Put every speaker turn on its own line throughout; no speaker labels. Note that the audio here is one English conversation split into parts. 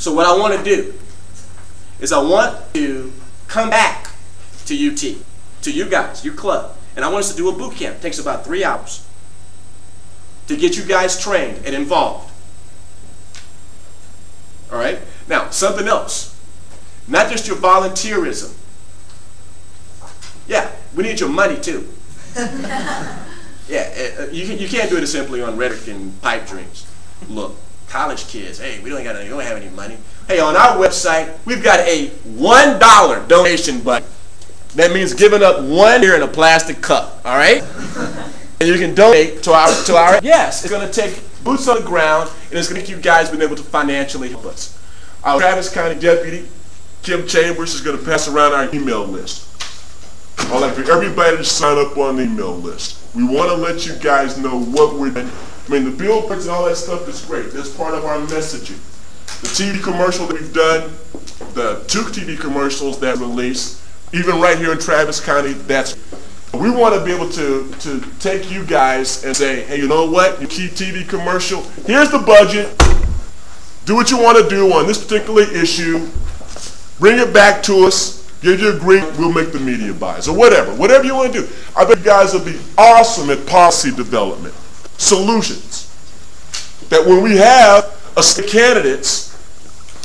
So what I want to do is I want to come back to UT, to you guys, your club, and I want us to do a boot camp. It takes about three hours to get you guys trained and involved. All right? Now, something else. Not just your volunteerism. Yeah, we need your money too. yeah, uh, you, can, you can't do it simply on rhetoric and pipe dreams. Look, college kids, hey, we don't, got any, we don't have any money. Hey, on our website, we've got a $1 donation button. That means giving up one beer in a plastic cup, all right? and you can donate to our, to our, yes, it's going to take boots on the ground, and it's going to keep you guys being able to financially help us. Our Travis County Deputy, Kim Chambers, is going to pass around our email list. I'd like for everybody to sign up on the email list. We want to let you guys know what we're doing. I mean, the billboards and all that stuff is great. That's part of our messaging. The TV commercial that we've done, the two TV commercials that released, even right here in Travis County, that's we want to be able to, to take you guys and say, hey, you know what? Your key TV commercial, here's the budget. Do what you want to do on this particular issue. Bring it back to us. Give you a green, we'll make the media buys or whatever. Whatever you want to do. I bet you guys will be awesome at policy development. Solutions. That when we have a candidates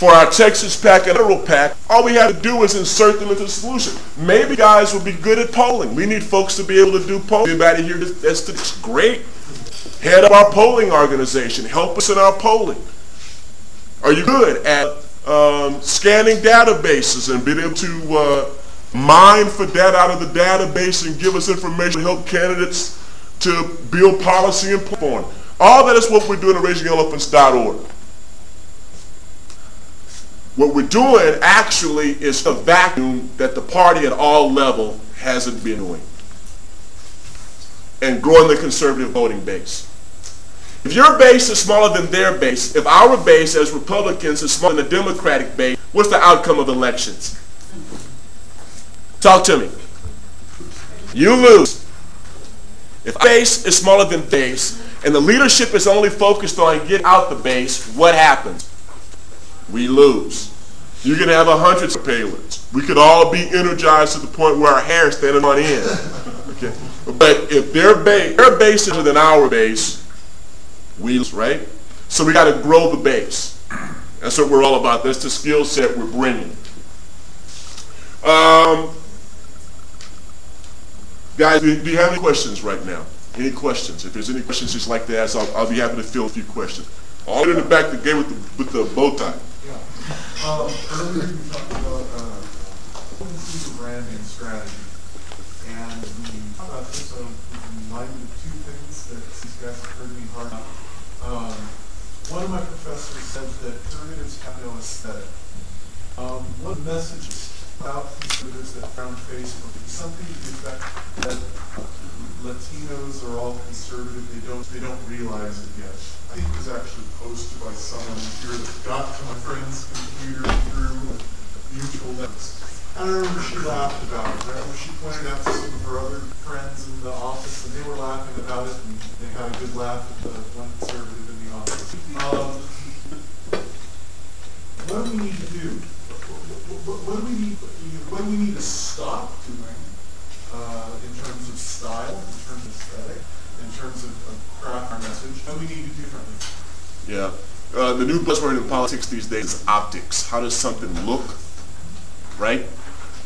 for our Texas PAC and Federal PAC, all we have to do is insert them into the solution. Maybe guys will be good at polling. We need folks to be able to do polling. Anybody here that's, that's great? Head up our polling organization. Help us in our polling. Are you good at um, scanning databases and being able to uh, mine for data out of the database and give us information to help candidates to build policy and plan. All that is what we're doing at ragingelephants.org. What we're doing actually is a vacuum that the party at all level hasn't been doing and growing the conservative voting base. If your base is smaller than their base, if our base as Republicans is smaller than the Democratic base, what's the outcome of elections? Talk to me. You lose. If base is smaller than base, and the leadership is only focused on get out the base, what happens? We lose. You can have a hundred payloads. We could all be energized to the point where our hair is standing on end. Okay. But if their base, their base is than our base, we lose, right? So we got to grow the base. That's what we're all about. That's the skill set we're bringing. Um, guys, do you have any questions right now? Any questions? If there's any questions just like that, I'll, I'll be happy to fill a few questions. All in the back, the game with the, with the bow tie.
Yeah. Uh, earlier you talked about uh, branding strategy. And we talked about this on uh, two things that these guys have heard me hard. Um, one of my professors said that conservatives have no aesthetic. Um, what messages about conservatives that found Facebook is something effect that Latinos are all conservative, they don't they don't realize it yet. I think it was actually posted by someone here that got to my friend's computer through mutual notes. I remember she laughed about it. I remember she pointed out to some of her other friends in the office, and they were laughing about it, and they had a good laugh at the one conservative in the office. Um, what do we need to do? Do we need? Do we need to stop doing uh, in terms of style, in terms of aesthetic, in terms of, of craft our message? Do we need to do differently?
Yeah. Uh, the new buzzword in politics these days is optics. How does something look? Right?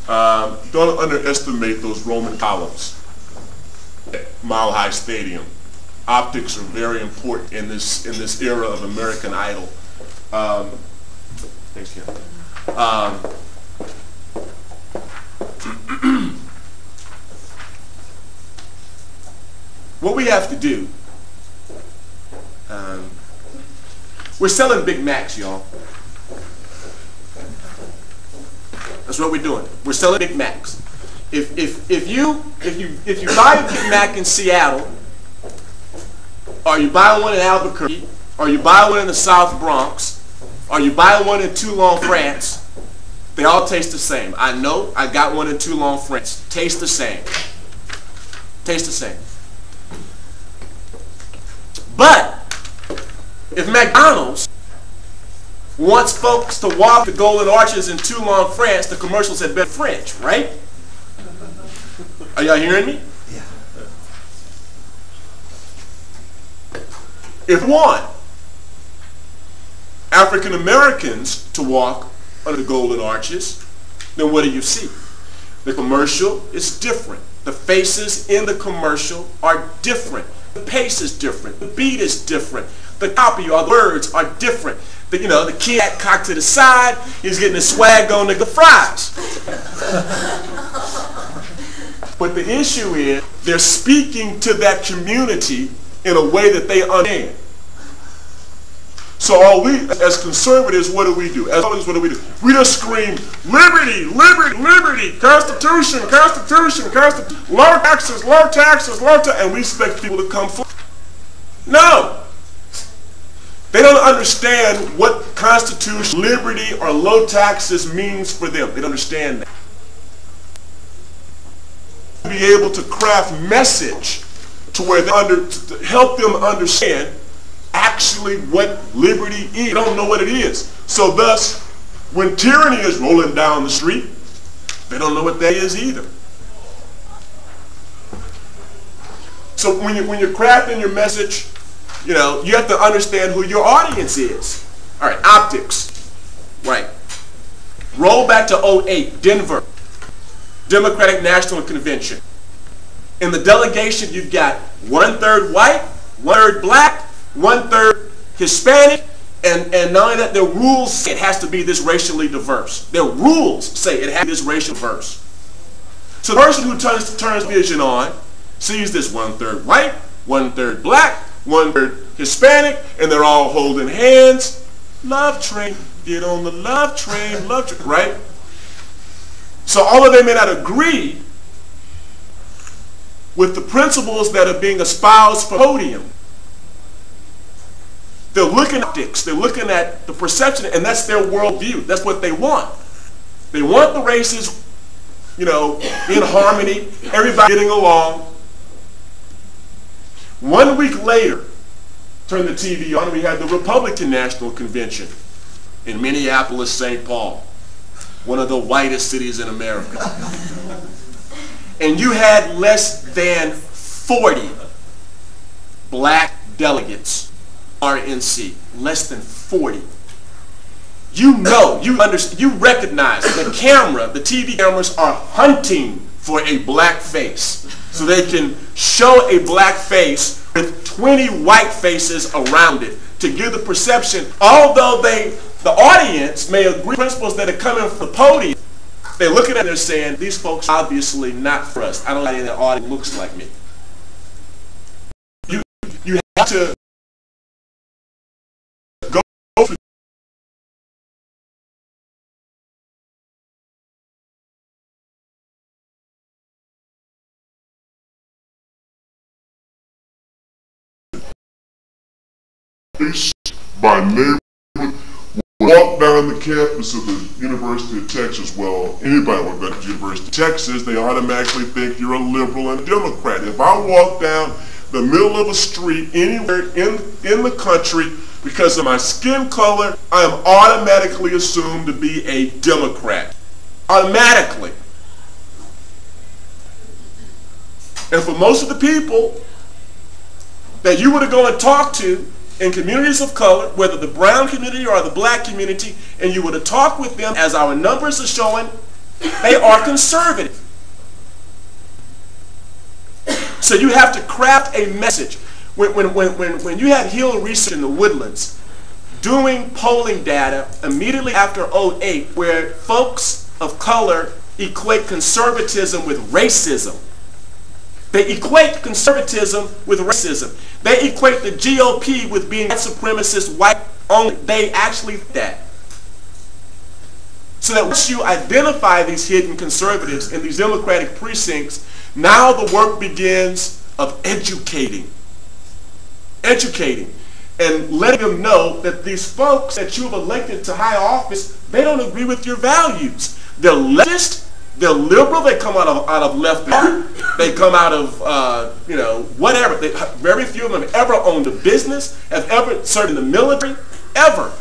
Um, don't underestimate those Roman columns at Mile High Stadium. Optics are very important in this in this era of American Idol. Um, thanks, Kim. Um, what we have to do, um, we're selling Big Macs, y'all. That's what we're doing. We're selling Big Macs. If, if, if, you, if, you, if you buy a Big Mac in Seattle, or you buy one in Albuquerque, or you buy one in the South Bronx, or you buy one in Toulon, France, they all taste the same. I know I got one in Toulon, France. Taste the same. Taste the same. But if McDonald's wants folks to walk the Golden Arches in Toulon, France, the commercials had been French, right? Are y'all hearing me? Yeah. If one African Americans to walk under the Golden Arches, then what do you see? The commercial is different. The faces in the commercial are different. The pace is different. The beat is different. The copy or the words are different. The, you know, the kid cocked to the side, he's getting his swag on the fries. but the issue is they're speaking to that community in a way that they understand. So all we, as conservatives, what do we do? As conservatives, what do we do? We just scream, liberty, liberty, liberty, constitution, constitution, constitution, low taxes, low taxes, low taxes, and we expect people to come forward. No. They don't understand what constitution, liberty, or low taxes means for them. They don't understand that. Be able to craft message to where they under, to help them understand actually what liberty is. They don't know what it is. So thus, when tyranny is rolling down the street, they don't know what that is either. So when, you, when you're crafting your message, you know, you have to understand who your audience is. All right, optics. Right. Roll back to 08, Denver, Democratic National Convention. In the delegation, you've got one-third white, one-third black, one-third Hispanic, and, and not only that, their rules say it has to be this racially diverse. Their rules say it has to be this racially diverse. So the person who turns, turns vision on sees this one-third white, one-third black, one-third Hispanic, and they're all holding hands. Love train, get on the love train, love train, right? So all of them may not agree with the principles that are being espoused for podium. They're looking at optics. They're looking at the perception, and that's their worldview. That's what they want. They want the races, you know, in harmony, everybody getting along. One week later, turn the TV on, we had the Republican National Convention in Minneapolis, St. Paul, one of the whitest cities in America. and you had less than 40 black delegates RNC, less than 40. You know, you understand, you recognize the camera, the TV cameras are hunting for a black face. So they can show a black face with 20 white faces around it to give the perception, although they, the audience may agree principles that are coming from the podium, they're looking at it and they're saying, these folks are obviously not for us. I don't like the audience looks like me. You, you have to
by neighborhood walk down the campus of the University of Texas, well, anybody walk down the University of Texas, they automatically think you're a liberal and Democrat. If I walk down the middle of a street anywhere in, in the country because of my skin color, I am automatically assumed to be a Democrat. Automatically. And for most of the people that you would have gone and talked to in communities of color, whether the brown community or the black community, and you were to talk with them, as our numbers are showing, they are conservative. So you have to craft a message. When, when, when, when, when you had Hill Research in the Woodlands doing polling data immediately after 08, where folks of color equate conservatism with racism, they equate conservatism with racism. They equate the GOP with being white supremacist, white only. They actually that. So that once you identify these hidden conservatives in these Democratic precincts, now the work begins of educating. Educating. And letting them know that these folks that you've elected to high office, they don't agree with your values. They're leftist, they're liberal. They come out of out of left. They come out of uh, you know whatever. They, very few of them ever owned a business, have ever served in the military, ever.